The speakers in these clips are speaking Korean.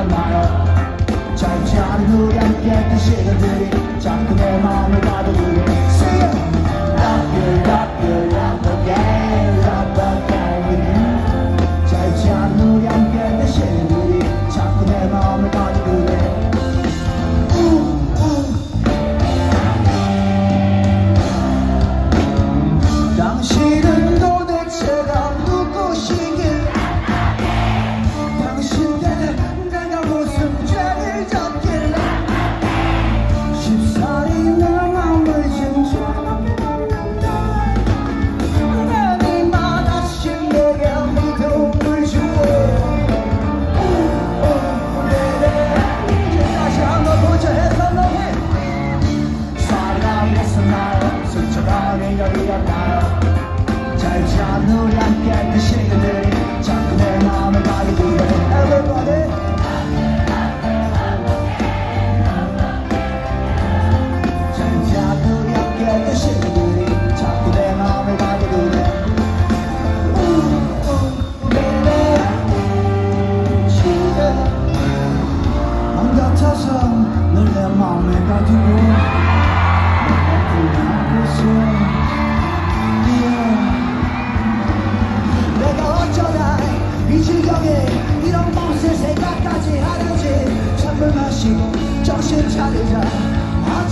일어나요 잠시한 후에 깨끗 시간들이 자꾸 내 마음을 가둬두게 See you, love you, love you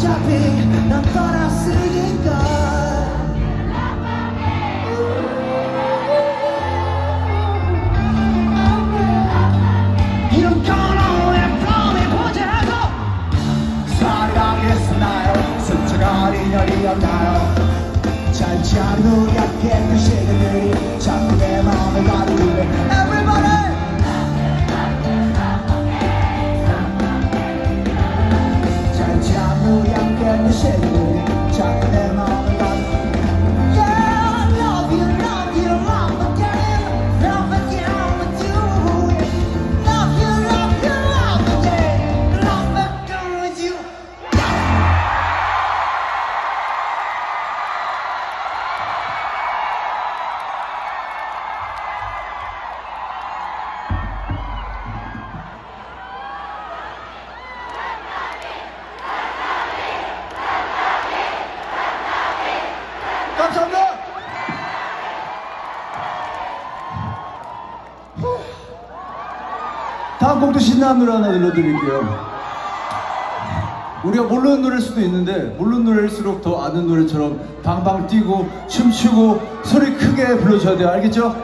어차피 난 떠났으니까. You gonna let me 보자고. 사랑했었나요. 순차가 인연이었나요? 잔치 안 우리 앞에 표시들이 자꾸 내 마음을 가리키네. Russian. 신나는 노래 하나 들려드릴게요. 우리가 모르는 노래일 수도 있는데 모르는 노래일수록 더 아는 노래처럼 방방 뛰고 춤추고 소리 크게 불러줘야 돼요. 알겠죠?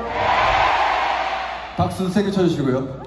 박수 세게 쳐주시고요.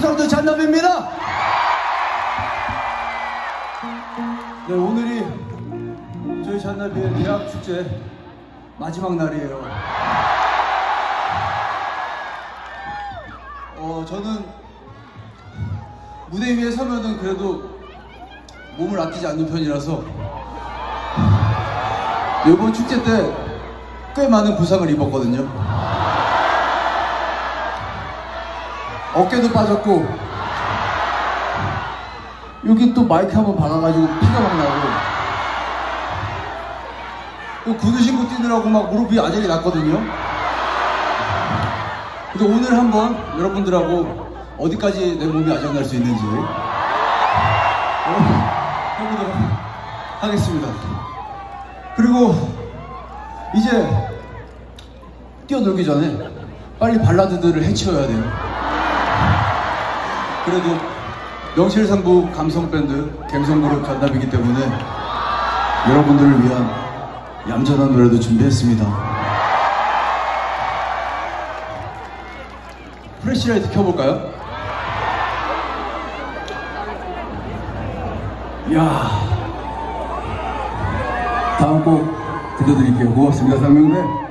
사운드 잔남입니다. 네, 오늘이 저희 잔나비의 대학 축제 마지막 날이에요. 어, 저는 무대 위에 서면은 그래도 몸을 아끼지 않는 편이라서 이번 축제 때 꽤 많은 부상을 입었거든요. 어깨도 빠졌고 여기 또 마이크 한번 박아가지고 피가 막 나고. 또 구두 신고 뛰느라고 막 무릎이 아작이 났거든요. 근데 오늘 한번 여러분들하고 어디까지 내 몸이 아작 날 수 있는지 해보도록 하겠습니다. 그리고 이제 뛰어놀기 전에 빨리 발라드들을 해치워야 돼요 그래도 명실상부 감성밴드 갬성그룹 전답이기 때문에 여러분들을 위한 얌전한 노래도 준비했습니다. 프레시라이트 켜볼까요? 야 다음 곡 들려드릴게요. 고맙습니다, 상명대.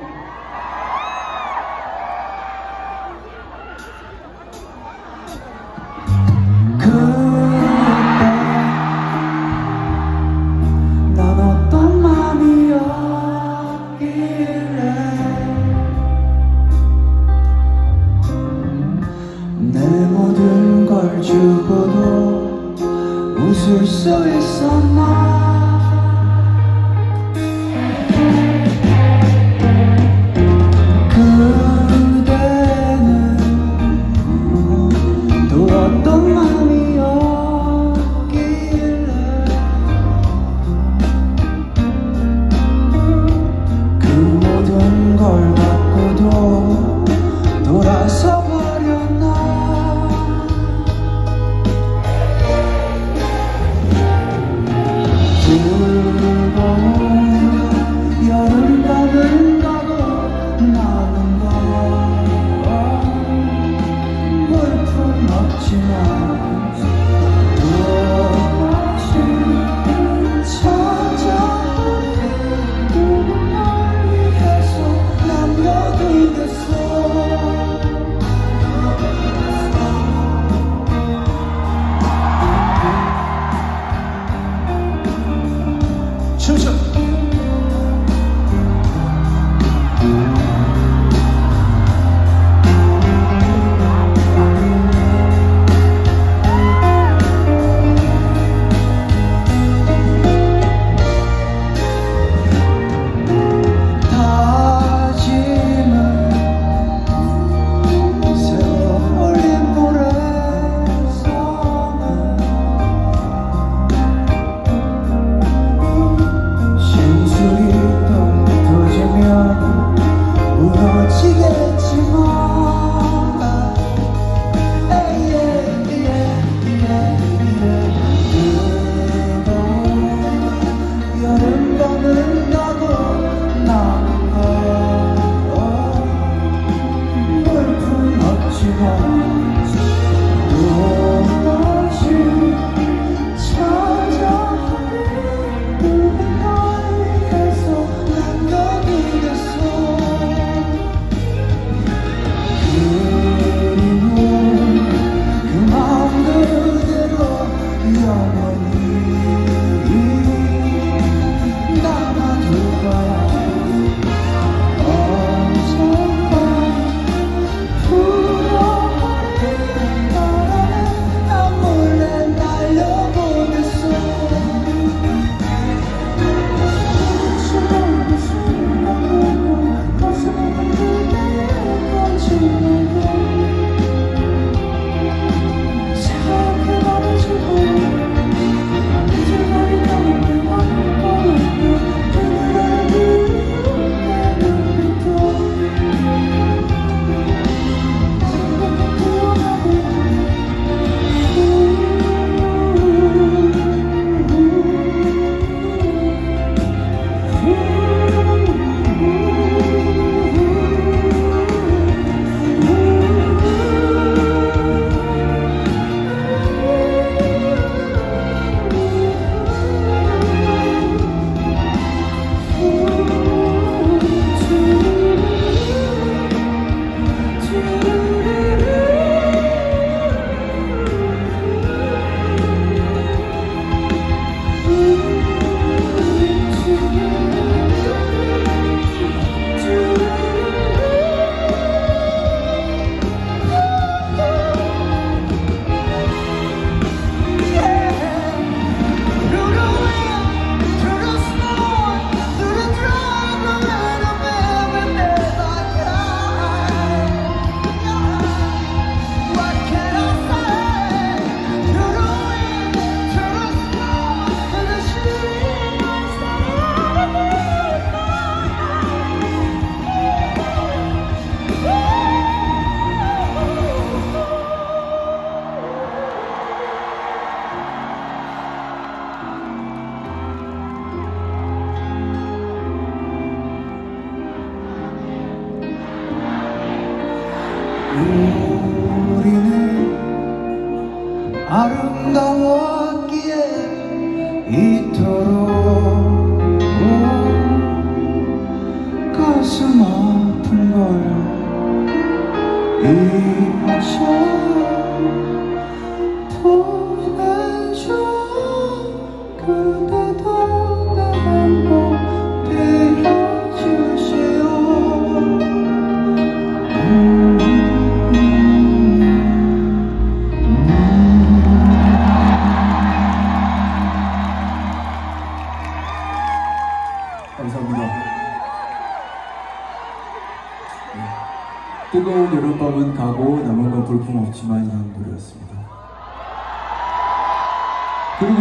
뜨거운 여름밤은 가고 남은 건 볼품 없지만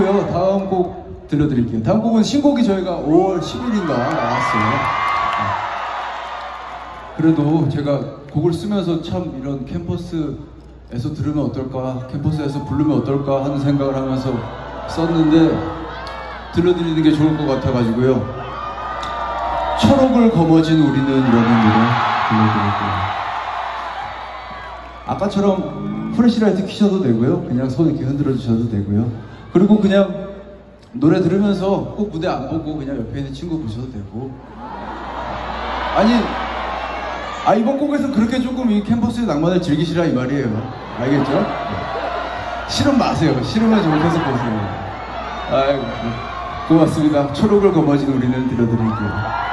그리고요 다음 곡 들려드릴게요. 다음 곡은 신곡이 저희가 5월 10일인가 나왔어요. 네. 그래도 제가 곡을 쓰면서 참 이런 캠퍼스에서 들으면 어떨까, 캠퍼스에서 부르면 어떨까 하는 생각을 하면서 썼는데 들려드리는 게 좋을 것 같아가지고요. 철옥을 거머쥔 우리는 이라는 노래 들려드릴게요. 아까처럼 프레시라이트 키셔도 되고요. 그냥 손 이렇게 흔들어 주셔도 되고요. 그리고 그냥 노래 들으면서 꼭 무대 안 보고 그냥 옆에 있는 친구 보셔도 되고. 아니, 아, 이번 곡에서 그렇게 조금 이 캠퍼스의 낭만을 즐기시라 이 말이에요. 알겠죠? 싫으면 마세요. 싫으면 좀 계속 보세요. 아이고, 네. 고맙습니다. 초록을 거머쥔 우리는 들려드릴게요.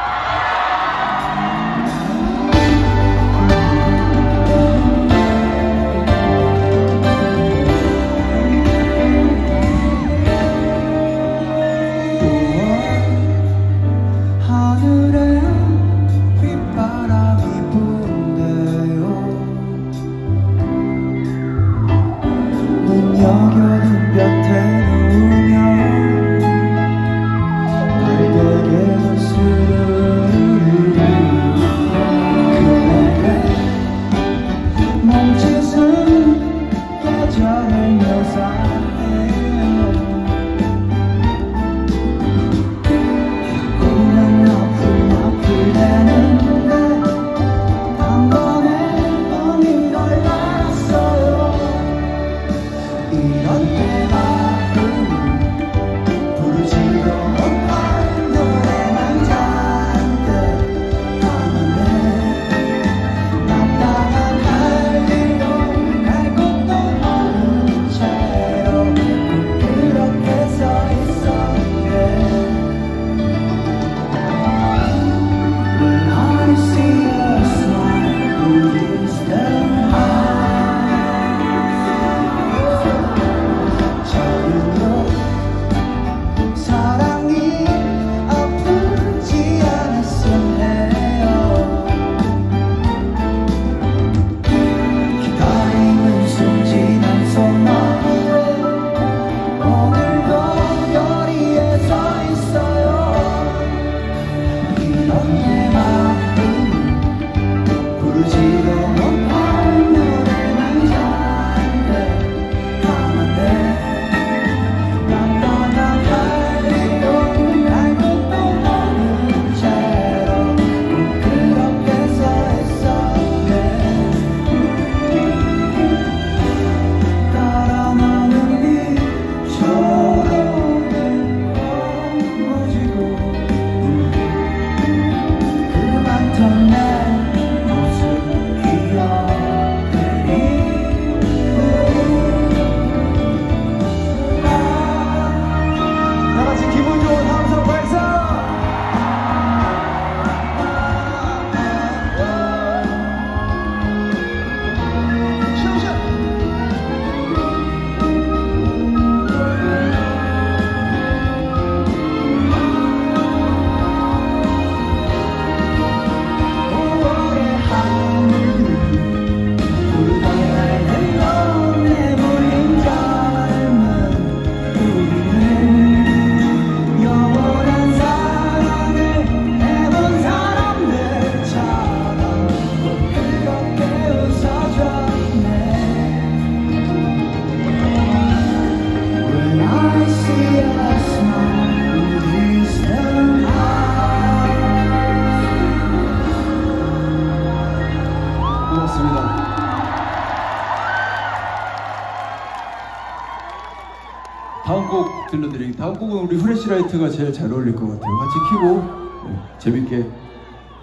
서치라이트가 제일 잘 어울릴 것 같아요. 같이 키고 네, 재밌게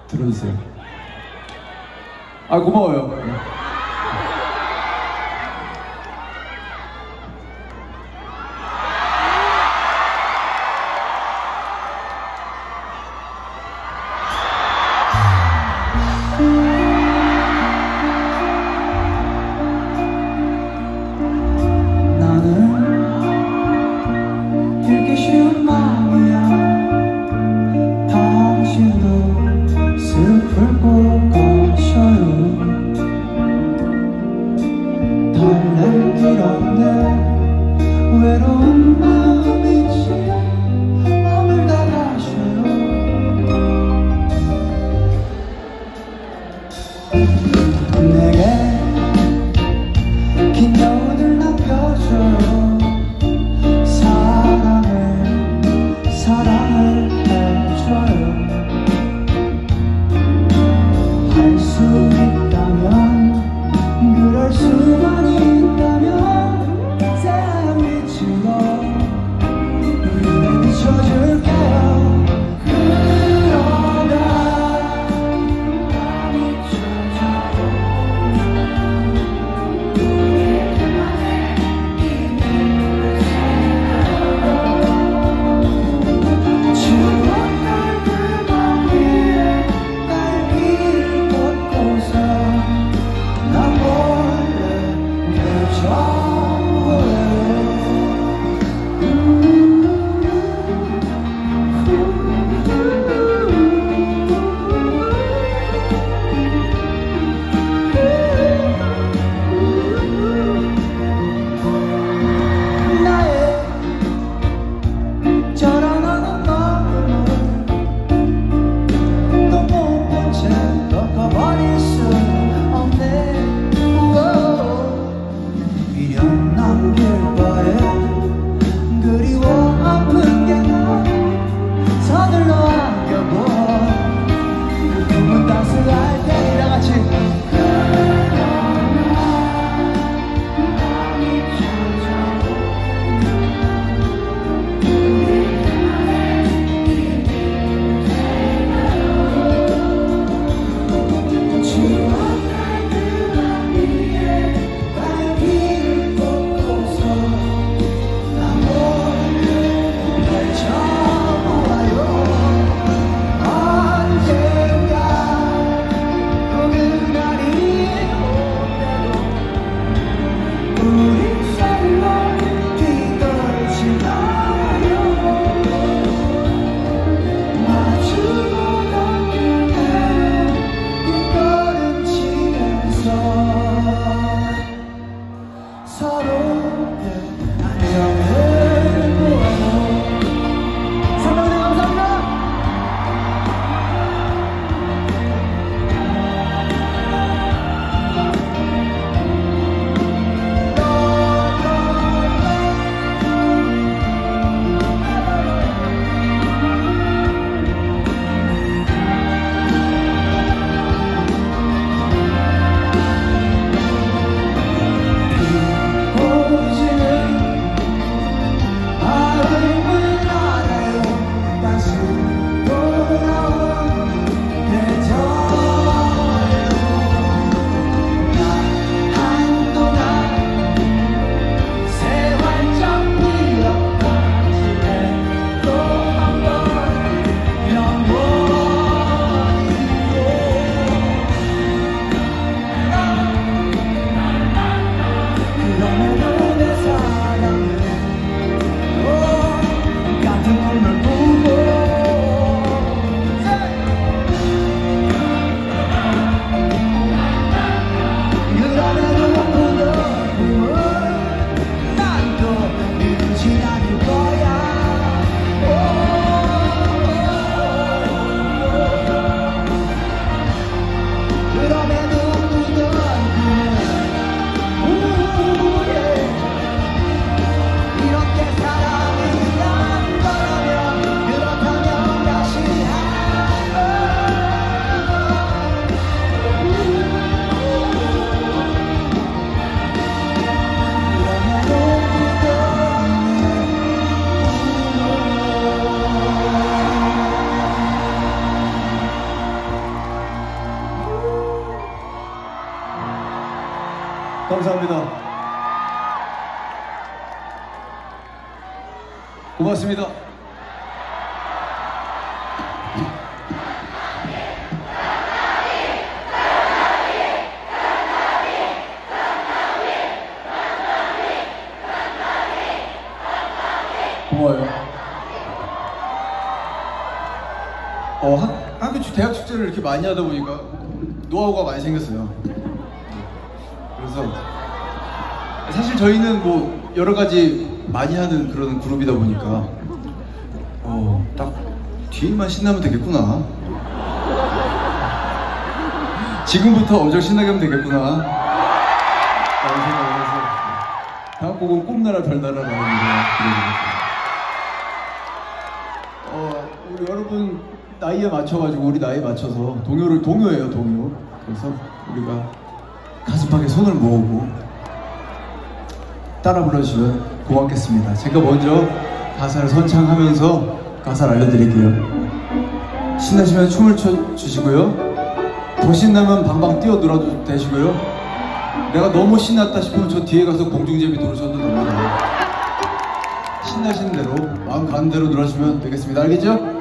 들어주세요. 아 고마워요. 어, 학, 학교 축- 대학 축제를 이렇게 많이 하다 보니까 노하우가 많이 생겼어요. 그래서 사실 저희는 뭐 여러 가지 많이 하는 그런 그룹이다 보니까 어, 딱 뒤에만 신나면 되겠구나. 지금부터 엄청 신나게 하면 되겠구나. 라는 생각을 해서 다음 곡은 꿈나라 노래 부르겠습니다. 나이에 맞춰가지고 우리 나이에 맞춰서 동요를 동요예요 동요. 그래서 우리가 가슴팍에 손을 모으고 따라 불러주시면 고맙겠습니다. 제가 먼저 가사를 선창하면서 가사를 알려드릴게요. 신나시면 춤을 춰 주시고요. 더 신나면 방방 뛰어놀아도 되시고요. 내가 너무 신났다 싶으면 저 뒤에 가서 공중제비 돌으셔도 됩니다. 신나시는 대로 마음 가는 대로 놀아주시면 되겠습니다. 알겠죠?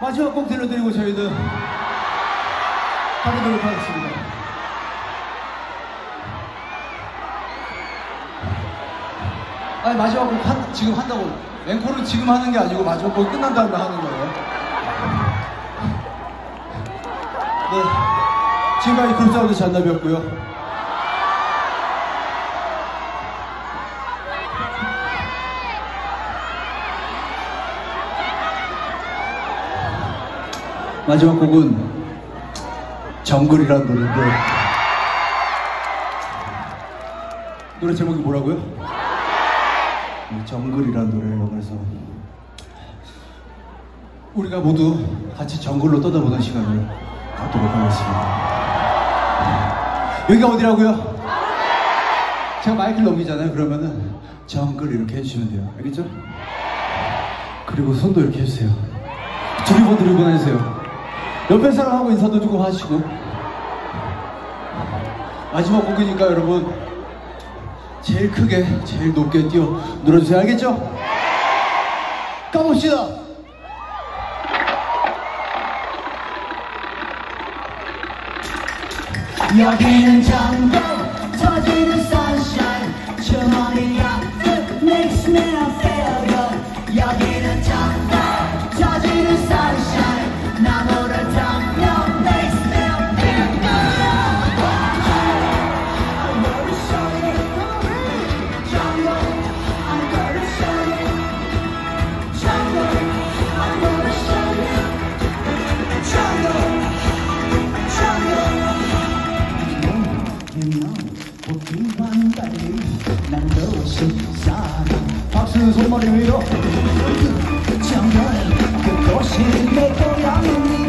마지막 곡 들려드리고 저희는 가보도록 하겠습니다. 아니 마지막 곡 한, 지금 한다고 앵콜은 지금 하는 게 아니고 마지막 곡 끝난 다음에 하는 거예요. 네, 지금까지 그룹사운드 잔나비였고요. 마지막 곡은 정글이라는 노래인데 노래 제목이 뭐라고요? 네, 정글이라는 노래예요. 그래서 우리가 모두 같이 정글로 떠다보는 시간을 갖도록 하겠습니다. 여기가 어디라고요? 제가 마이크를 넘기잖아요. 그러면은 정글 이렇게 해주시면 돼요. 알겠죠? 그리고 손도 이렇게 해주세요. 두리번 두리번 해주세요. 옆에 사람하고 인사도 주고 하시고. 마지막 곡이니까 여러분 제일 크게 제일 높게 뛰어 눌러주세요. 알겠죠? 가봅시다. 여기는 정글 터지는 박수는 손머리 위로 정말 그것이 내 고향입니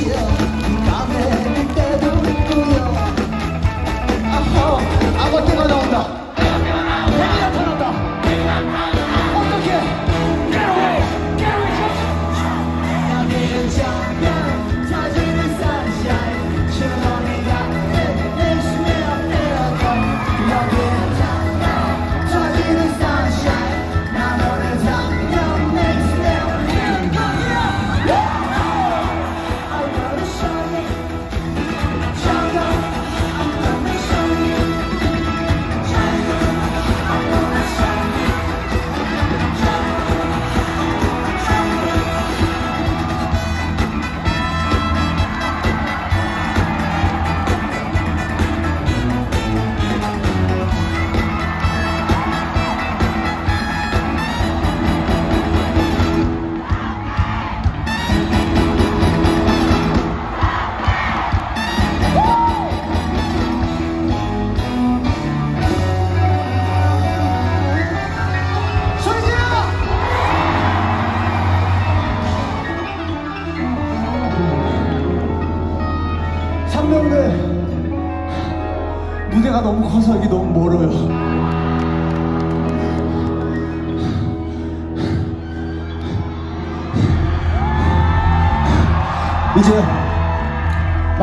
Yeah.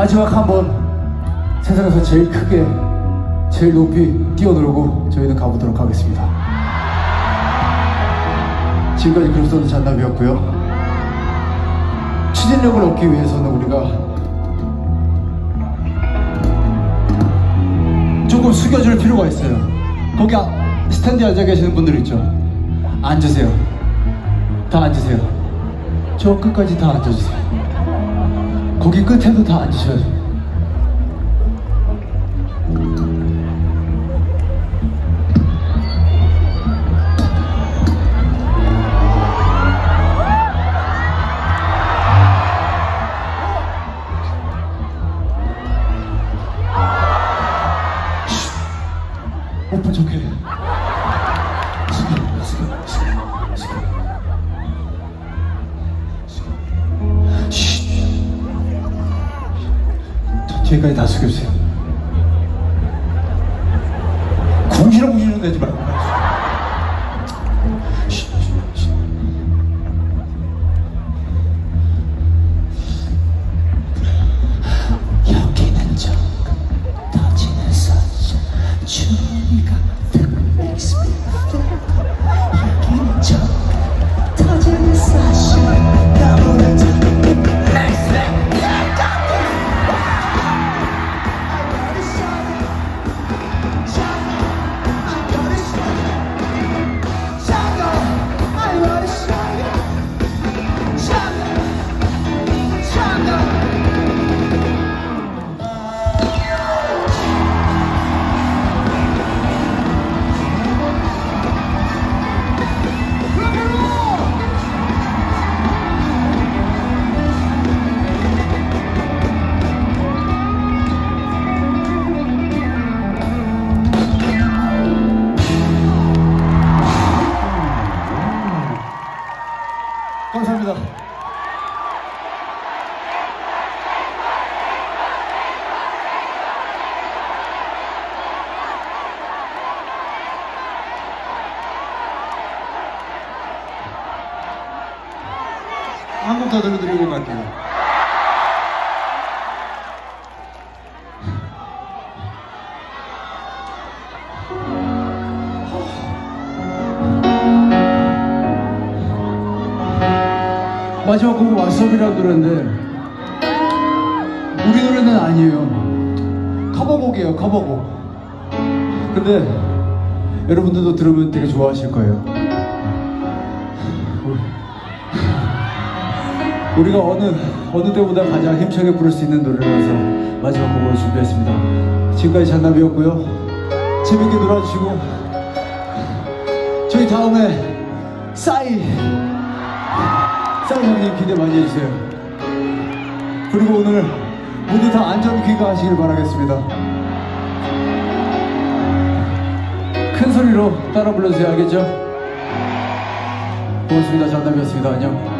마지막 한 번 세상에서 제일 크게 제일 높이 뛰어놀고 저희는 가보도록 하겠습니다. 지금까지 그룹선도 잔나비였고요. 추진력을 얻기 위해서는 우리가 조금 숙여줄 필요가 있어요. 거기 아- 스탠드에 앉아 계시는 분들 있죠? 앉으세요. 다 앉으세요. 저 끝까지 다 앉아주세요. 거기 끝에도 다 앉으셔야죠. 뒤에까지 다 숙여주세요. 한곡더 들려드리고 갈게요. 마지막 곡은 왓썹이라는 노래인데 우리 노래는 아니에요. 커버곡이에요 커버곡. 근데 여러분들도 들으면 되게 좋아하실 거예요 우리가 어느 어느 때보다 가장 힘차게 부를 수 있는 노래라서 마지막 곡으로 준비했습니다. 지금까지 잔남이었고요. 재밌게 놀아주시고 저희 다음에 싸이 싸이 형님 기대 많이 해주세요. 그리고 오늘 모두 다 안전 귀가하시길 바라겠습니다. 큰 소리로 따라 불러주세요 알겠죠? 고맙습니다. 잔남이었습니다. 안녕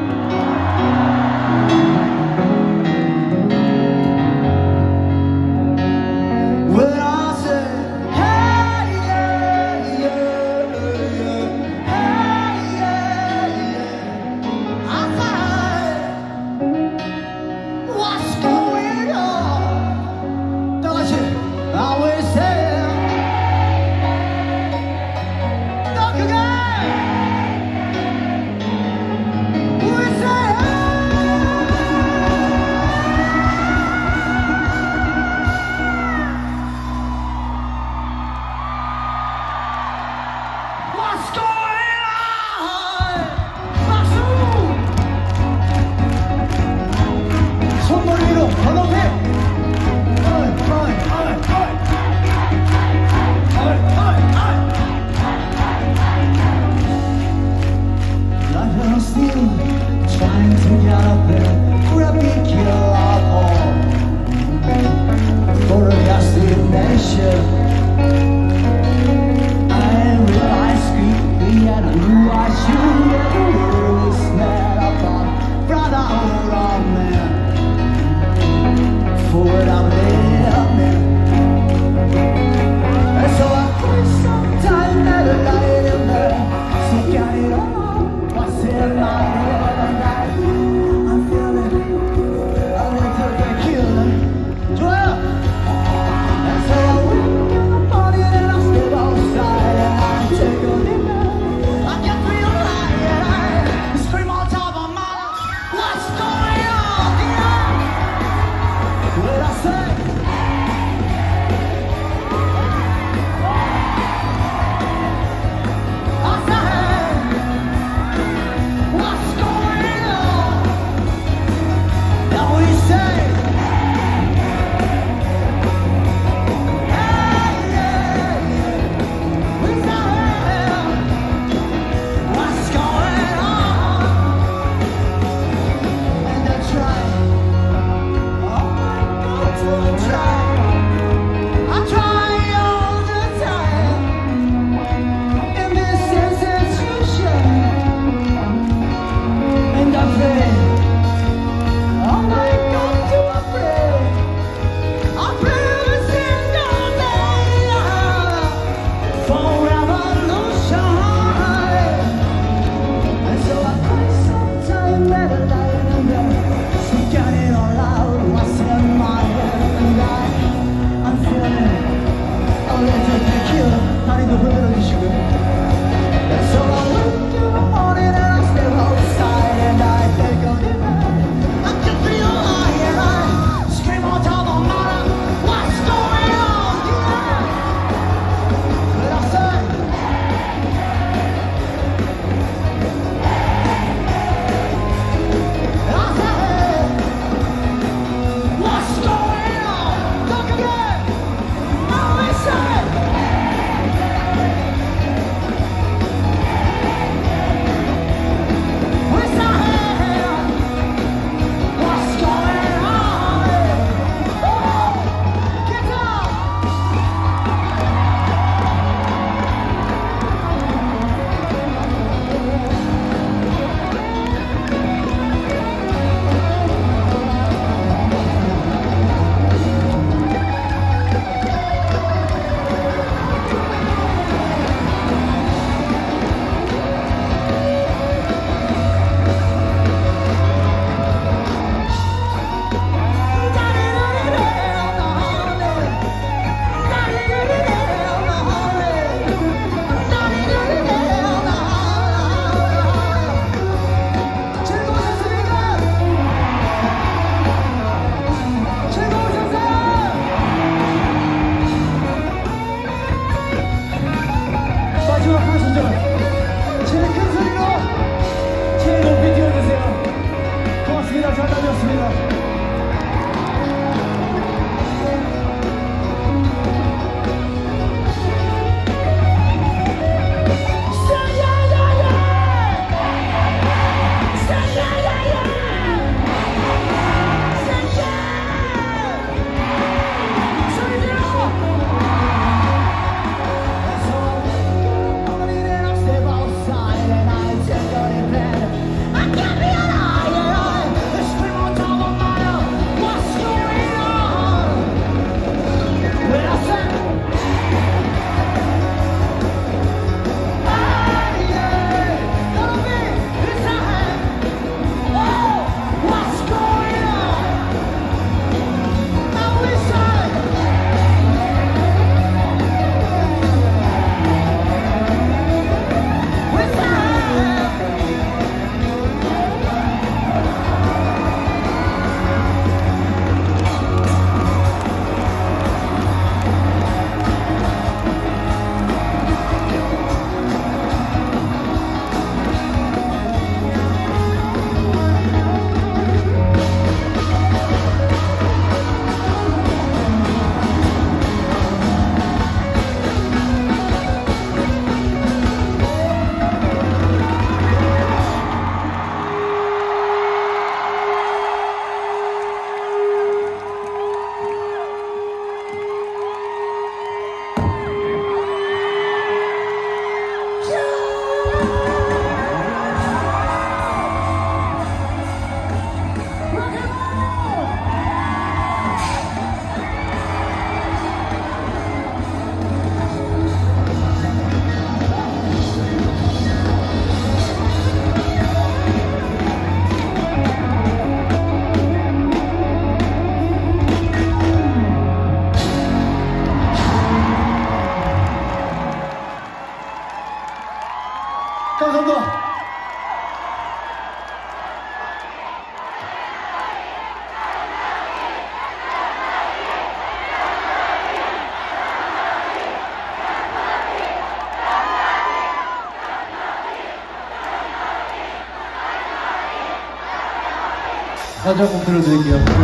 사자고 곡 들어드릴게요.